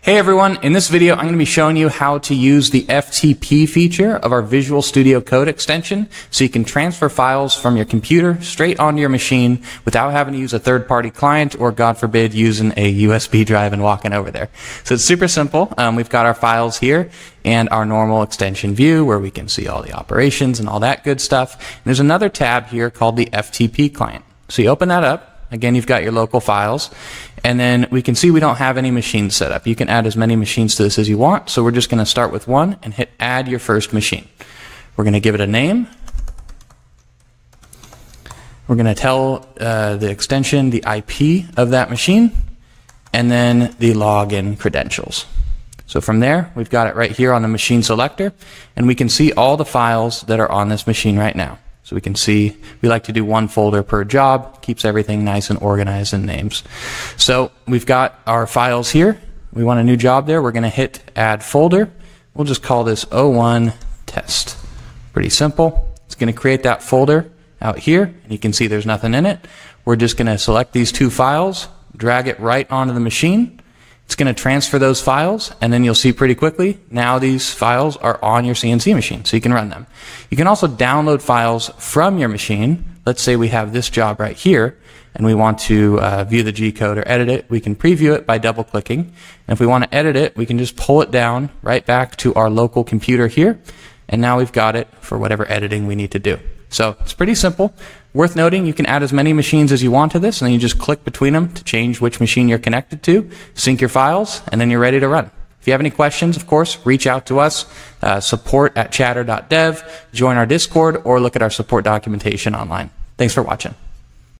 Hey everyone, in this video I'm going to be showing you how to use the FTP feature of our Visual Studio Code extension so you can transfer files from your computer straight onto your machine without having to use a third-party client or God forbid using a USB drive and walking over there. So it's super simple. Um, we've got our files here and our normal extension view where we can see all the operations and all that good stuff. And there's another tab here called the FTP client. So you open that up Again, you've got your local files. And then we can see we don't have any machines set up. You can add as many machines to this as you want. So we're just going to start with one and hit add your first machine. We're going to give it a name. We're going to tell uh, the extension the IP of that machine and then the login credentials. So from there, we've got it right here on the machine selector and we can see all the files that are on this machine right now. So we can see we like to do one folder per job, keeps everything nice and organized in names. So we've got our files here. We want a new job there. We're going to hit add folder. We'll just call this O1 test. Pretty simple. It's going to create that folder out here. And you can see there's nothing in it. We're just going to select these two files, drag it right onto the machine, it's going to transfer those files, and then you'll see pretty quickly, now these files are on your CNC machine, so you can run them. You can also download files from your machine. Let's say we have this job right here, and we want to uh, view the G-code or edit it. We can preview it by double-clicking. And if we want to edit it, we can just pull it down right back to our local computer here, and now we've got it for whatever editing we need to do. So it's pretty simple. Worth noting, you can add as many machines as you want to this, and then you just click between them to change which machine you're connected to, sync your files, and then you're ready to run. If you have any questions, of course, reach out to us, uh, support at chatter.dev, join our Discord, or look at our support documentation online. Thanks for watching.